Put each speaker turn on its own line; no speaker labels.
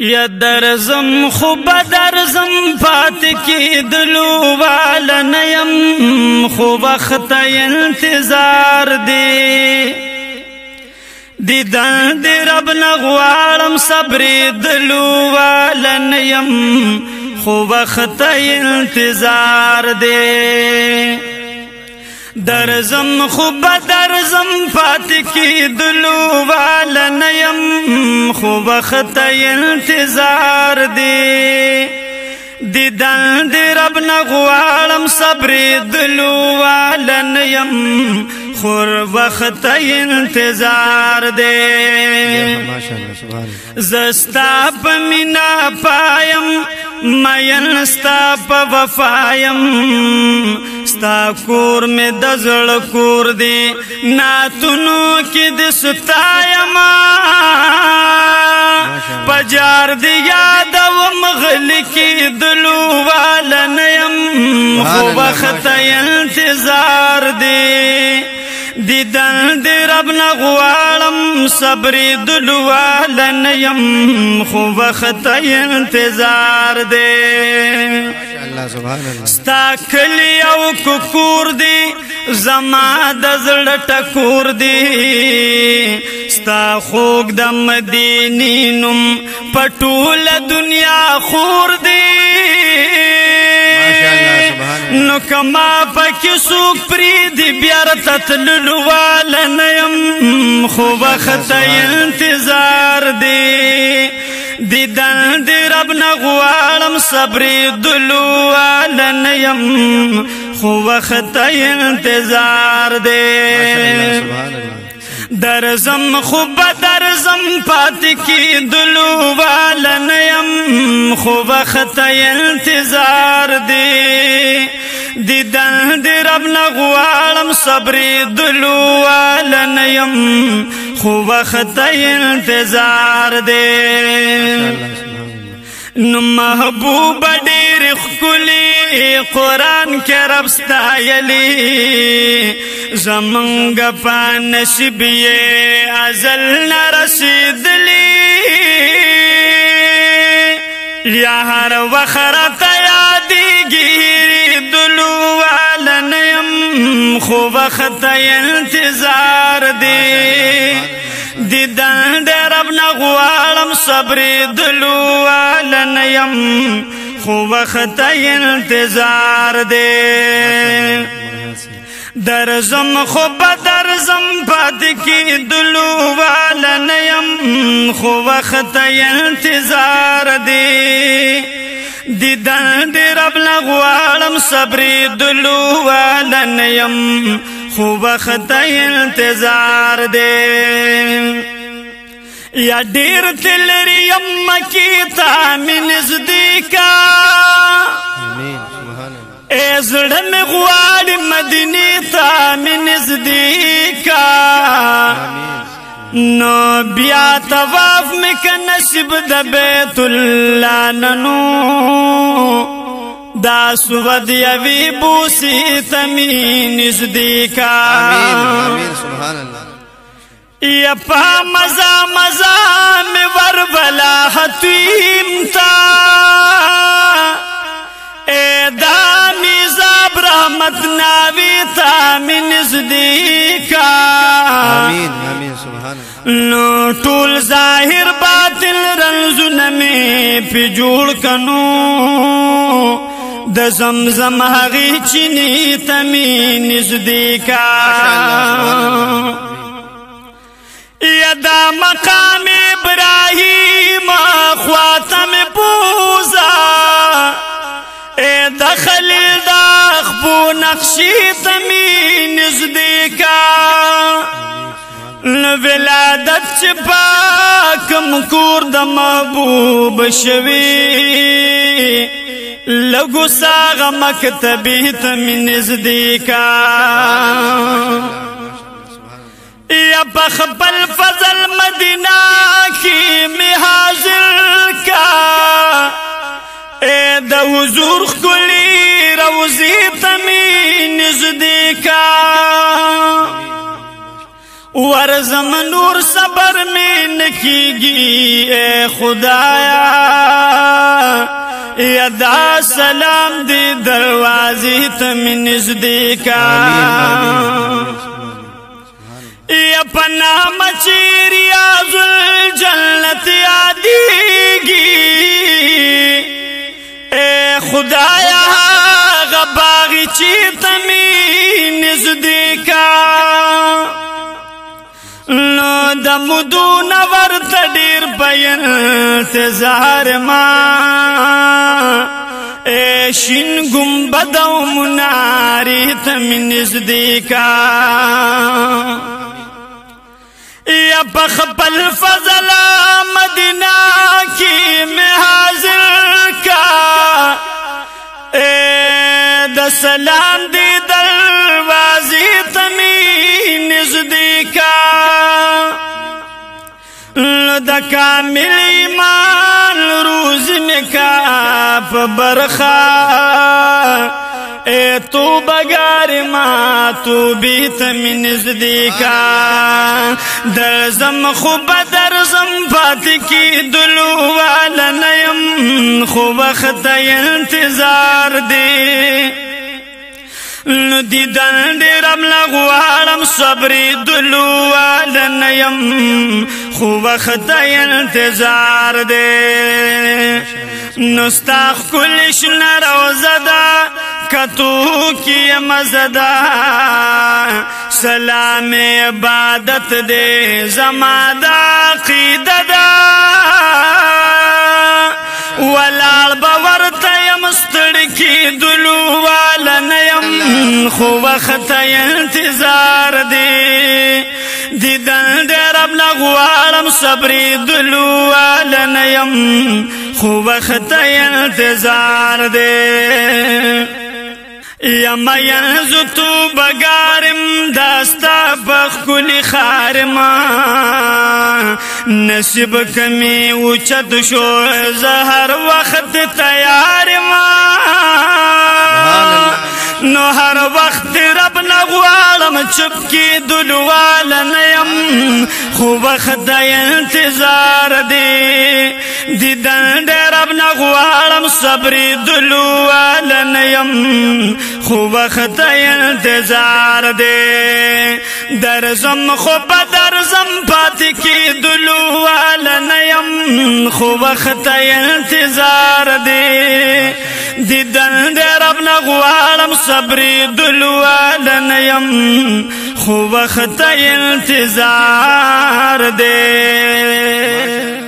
یا درزم خوب درزم پات کی دلو والا نیم خوب وخت انتظار دی دیدن دی رب نغوارم صبر دلو والا نیم خوب وخت انتظار دی درزم خوب درزم پات کی دلو وال نیم خوب خط انتظار دی دیدن دی رب نغوالم صبر دلو وال نیم خور وخت انتظار دی زستا پمینا پایم مین ستا په وفایم ستا کور می د زړه کور دی ناتونو کې د ستا یما پجار دی یاد و مغل کې دلو والن یم خو وخت انتظار دی دیدن دی رب نغوالم صبر دلوالن یم خو وخت انتظار دی الله سبحان الله ستا کلی او کور دی زما د زړه ټکور دی ستا خوګ د مدینې نوم پټول دنیا خور دی نو کما پکې سو پری دی بیا راتللو وال نه يم خو وخت انتظار دی دیدن دی رب نغوالم صبری دلوالن یم خو وخت انتظار دی درزم خوب درزم پات کی دلوالن یم خو وخت انتظار دی دیدن دی رب نغوالم صبری دلوالن یم خو وخت انتظار دی نو محبوب ډېر خولي قران کې رب ستایلی زمنګ په نصیب یې ازل نرسیدلی یا هر وخت را یادېږي دلوا یم خو وخت انتظار دی دیدن د رب نه غواړم صبر دلو ولن یم خو وخت انتظار دی درزم خو به درزم پات کې دلو ولن یم خو وخت انتظار دی دیدان دی رب لغوالم صبری دلو والن یم خوب خطای انتظار دی یا دیر تلری یم مکی تا من زدیکا اے زڑم غوال مدنی تا من زدیکا آمین نو بیا نصیب دبے تنوی کا پا مزا مزا ور بلا حتیم تا تا اے دا ناوی من مزام وتیمتا آمین آمین سبحان اللہ نو ټول ظاهر باطل رنزونه می په جوړ کنو د زمزم هغه چینه تمی نزدې کا یدا مقام ابراهیم خواتم پوزا اے دخل داخبو نقشی تمی نزدې کا ولادت چې پاکم کور د محبوب شوي لګو ساغه مکتبه ته من نزدیکا یا بخبل فضل مدینہ کی می حاضر کا اے د حضور خلی روزی تمی ورزم نور صبر میں نکیگی اے خدایا یدا سلام دی دروازی تم نزدی کا یا پنام چیری آز الجنت یادیگی اے خدایا غباغی چی تمی نزدی کا نو د مدو نور تدیر بین تزار ما شین گمبد او مناری تم نزدې کا یا بخبل فضل مدینہ کی د کامل ایمان روز نکا په برخه اے تو بگار ما تو بیت من زدیکا در زم خوب در زم پات کی دلو والا نیم خو وخت انتظار دی نو دیدن دی رب لغوارم صبری دلو والا نیم خو وخت د انتظار دی نستا کل شن روزدا کتو کی مزدا سلام عبادت دی زمادا قیددا ولال باورت یم ستړکی دلو والا نیم خو وخت انتظار دی دیدن دی غوارم صبری دلو ولنیم خو وخت انتظار دے یم ینزو تو بگارم داستا بخکلی خارما نصیب کمی اوچت شو زهر وقت تیارما نو هر وقت رب غوالم چپ کی دلوال نیم خوب انتظار دی دیدن دی رب نغوالم صبری دلوال نیم خوب انتظار دی درزم زم خو په در پات کې دلو وال نه يم خو وخت انتظار دی د دن رب نه غوالم صبر دلو وال نه يم خو وخت یې انتظار دي